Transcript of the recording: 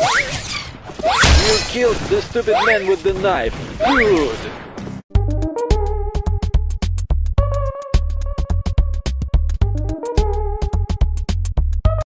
You killed the stupid man with the knife. Good.